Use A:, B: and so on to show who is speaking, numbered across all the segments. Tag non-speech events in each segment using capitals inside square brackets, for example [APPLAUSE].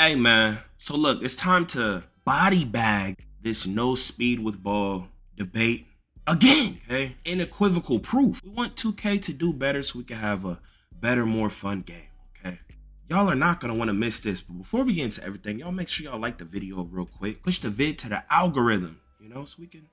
A: Hey man, so look, it's time to body bag this no speed with ball debate again. Okay, unequivocal proof. We want 2K to do better so we can have a better, more fun game. Okay, y'all are not gonna want to miss this. But before we get into everything, y'all make sure y'all like the video real quick. Push the vid to the algorithm, you know, so we can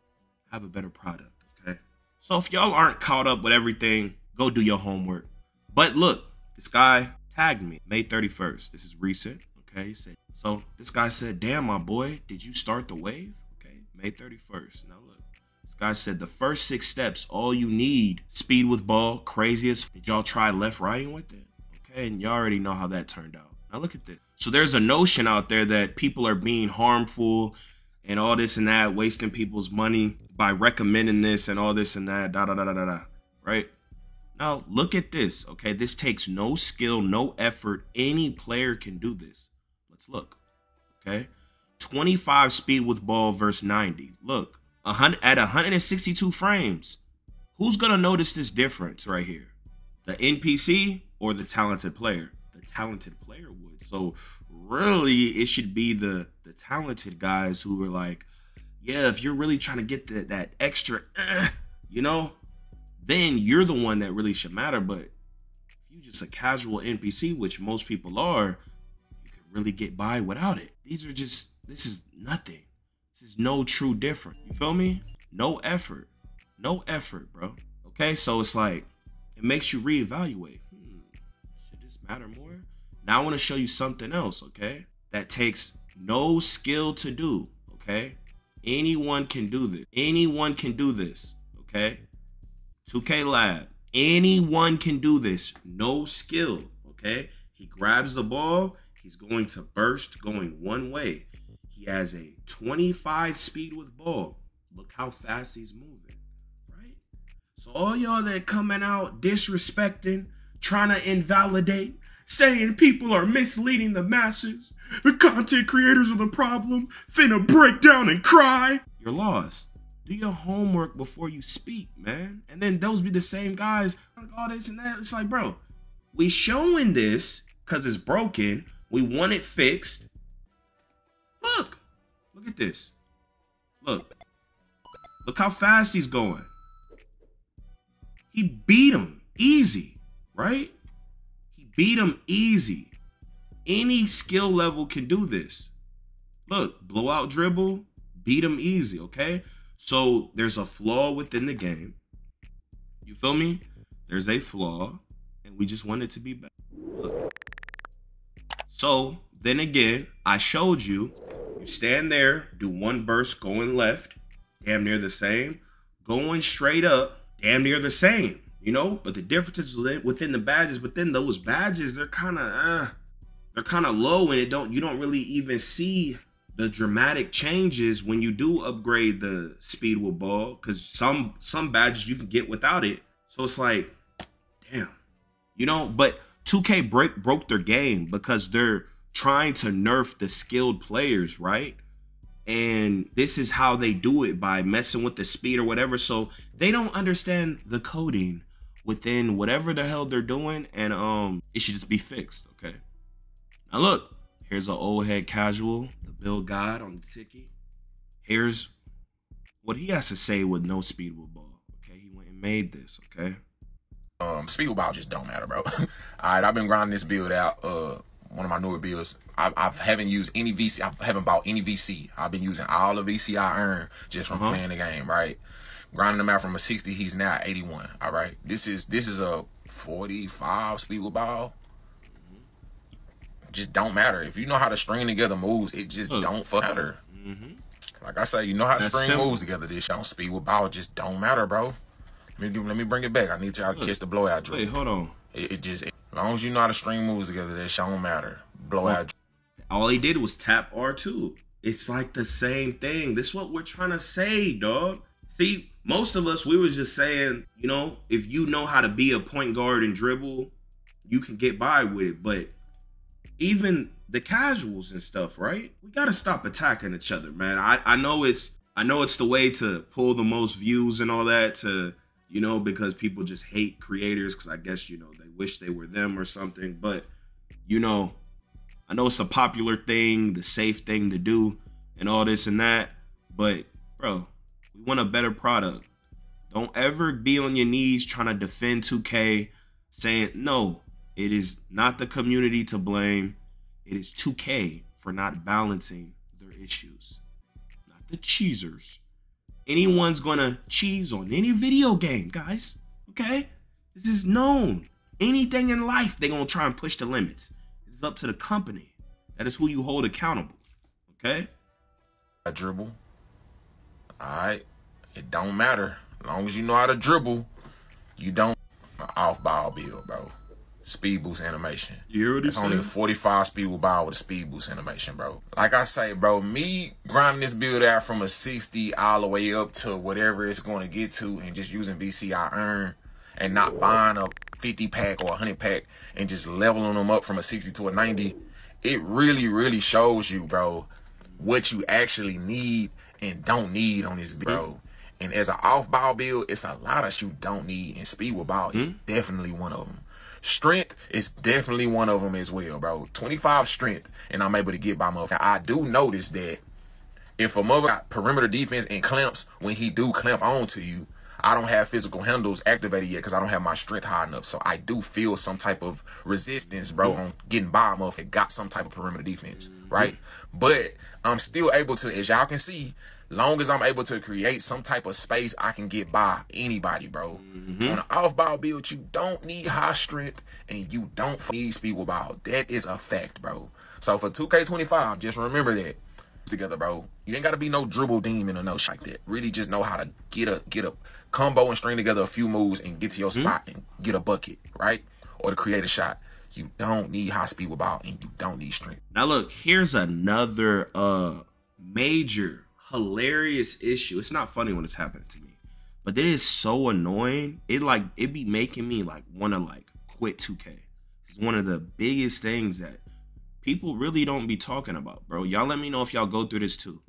A: have a better product. Okay, so if y'all aren't caught up with everything, go do your homework. But look, this guy tagged me May 31st. This is recent. Okay, he said. So this guy said, "Damn, my boy, did you start the wave?" Okay, May 31st. Now look. This guy said the first six steps, all you need, speed with ball, craziest. Did y'all try left riding with it? Okay, and y'all already know how that turned out. Now look at this. So there's a notion out there that people are being harmful and all this and that, wasting people's money by recommending this and all this and that, da da da da da da. Right? Now look at this. Okay, this takes no skill, no effort. Any player can do this. Let's look. Okay. 25 speed with ball versus 90. Look, 100 at 162 frames. Who's gonna notice this difference right here? The NPC or the talented player? The talented player would. So really, it should be the the talented guys who are like, yeah, if you're really trying to get that that extra, uh, you know, then you're the one that really should matter. But if you just a casual NPC, which most people are, really get by without it. These are just this is nothing. This is no true different. You feel me? No effort. No effort, bro. Okay, so it's like it makes you reevaluate. Hmm, should this matter more? Now I want to show you something else, okay? That takes no skill to do, okay? Anyone can do this. Anyone can do this, okay? 2K Lab. Anyone can do this. No skill, okay? He grabs the ball. He's going to burst going one way. He has a 25 speed with ball. Look how fast he's moving, right? So all y'all that coming out disrespecting, trying to invalidate, saying people are misleading the masses, the content creators are the problem, finna break down and cry. You're lost. Do your homework before you speak, man. And then those be the same guys, all this and that. It's like, bro, we showing this because it's broken. We want it fixed. Look, look at this. Look, look how fast he's going. He beat him easy, right? He beat him easy. Any skill level can do this. Look, blowout dribble, beat him easy, okay? So there's a flaw within the game. You feel me? There's a flaw, and we just want it to be better. So then again, I showed you, you stand there, do one burst going left, damn near the same. Going straight up, damn near the same, you know? But the differences within the badges, then those badges, they're kind of, uh, they're kind of low and it don't, you don't really even see the dramatic changes when you do upgrade the speed with ball because some some badges you can get without it so it's like damn you know but 2k break broke their game because they're trying to nerf the skilled players right and this is how they do it by messing with the speed or whatever so they don't understand the coding within whatever the hell they're doing and um it should just be fixed okay now look here's an old head casual the Bill God on the ticket. Here's what he has to say with no speed with ball. Okay, he went and made this. Okay.
B: Um, speed ball just don't matter, bro. [LAUGHS] All right, I've been grinding this build out. Uh, one of my newer builds. I, I haven't used any VC. I haven't bought any VC. I've been using all the VC I earned just from uh-huh. playing the game. Right, grinding him out from a 60. He's now 81. All right, this is this is a 45 speed ball just don't matter. If you know how to string together moves, it just don't matter. Mm-hmm. Like I say, you know how to That's string simple. moves together. This don't speed ball just don't matter, bro. Let me let me bring it back. I need y'all to catch the blowout drill.
A: Wait, hold on.
B: It, it just as long as you know how to string moves together, that don't matter. Blowout.
A: All he did was tap R two. It's like the same thing. This is what we're trying to say, dog. See, most of us we were just saying, you know, if you know how to be a point guard and dribble, you can get by with it. But even the casuals and stuff, right? We gotta stop attacking each other, man. I, I know it's I know it's the way to pull the most views and all that to you know because people just hate creators because I guess you know they wish they were them or something. But you know, I know it's a popular thing, the safe thing to do, and all this and that. But, bro, we want a better product. Don't ever be on your knees trying to defend 2K, saying, no, it is not the community to blame. It is 2K for not balancing their issues, not the cheesers. Anyone's gonna cheese on any video game, guys. Okay? This is known. Anything in life, they're gonna try and push the limits. It's up to the company. That is who you hold accountable. Okay?
B: A dribble. Alright. It don't matter. As long as you know how to dribble, you don't off ball bill, bro. Speed boost animation.
A: You hear what
B: It's only a 45 speed with ball with a speed boost animation, bro. Like I say, bro, me grinding this build out from a 60 all the way up to whatever it's going to get to and just using VCI earn and not buying a 50 pack or a 100 pack and just leveling them up from a 60 to a 90, it really, really shows you, bro, what you actually need and don't need on this bro. And as an off ball build, it's a lot of you don't need, and speed with ball is hmm? definitely one of them. Strength is definitely one of them as well, bro. 25 strength, and I'm able to get by motherfucker. I do notice that if a mother got perimeter defense and clamps, when he do clamp on to you, I don't have physical handles activated yet because I don't have my strength high enough. So I do feel some type of resistance, bro, on getting by a motherfucker. Got some type of perimeter defense, right? But I'm still able to, as y'all can see, long as I'm able to create some type of space, I can get by anybody, bro. On an off ball build, you don't need high strength and you don't need speed with ball. That is a fact, bro. So for 2K25, just remember that together, bro. You ain't gotta be no dribble demon or no shit like that. Really just know how to get a get a combo and string together a few moves and get to your spot and get a bucket, right? Or to create a shot. You don't need high speed with ball and you don't need strength.
A: Now look, here's another uh major hilarious issue. It's not funny when it's happening to me, but it is so annoying. It like it be making me like want to like quit 2K. It's one of the biggest things that people really don't be talking about, bro. Y'all let me know if y'all go through this too.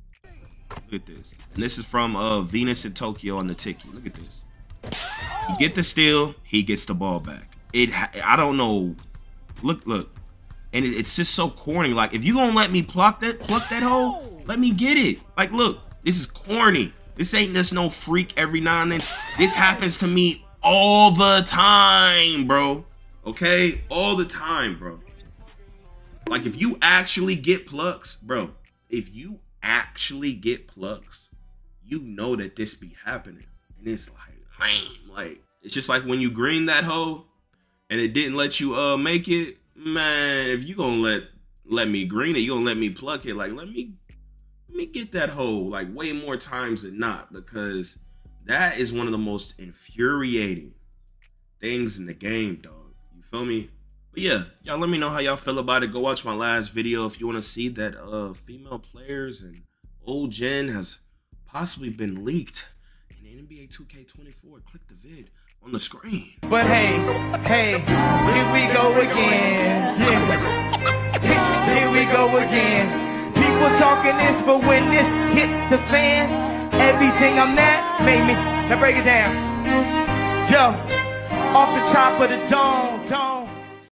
A: Look at this. And this is from uh Venus in Tokyo on the Tiki. Look at this. You get the steal, he gets the ball back. It I don't know. Look, look. And it, it's just so corny. Like if you gonna let me pluck that pluck that hole, let me get it. Like look, this is corny. This ain't just no freak every now and then. This happens to me all the time, bro. Okay? All the time, bro. Like if you actually get plucks, bro, if you actually get plucks, you know that this be happening. And it's like lame. Like it's just like when you green that hoe and it didn't let you uh make it, man, if you gonna let let me green it, you gonna let me pluck it, like let me me get that hole like way more times than not because that is one of the most infuriating things in the game, dog. You feel me? But yeah, y'all let me know how y'all feel about it. Go watch my last video if you want to see that uh female players and old gen has possibly been leaked in NBA 2K24. Click the vid on the screen.
C: But hey, hey, here we go again. Yeah. Here, here we go again. People talking this, but when this hit the fan, everything I'm at made me. Now break it down. Yo, off the top of the dome, dome.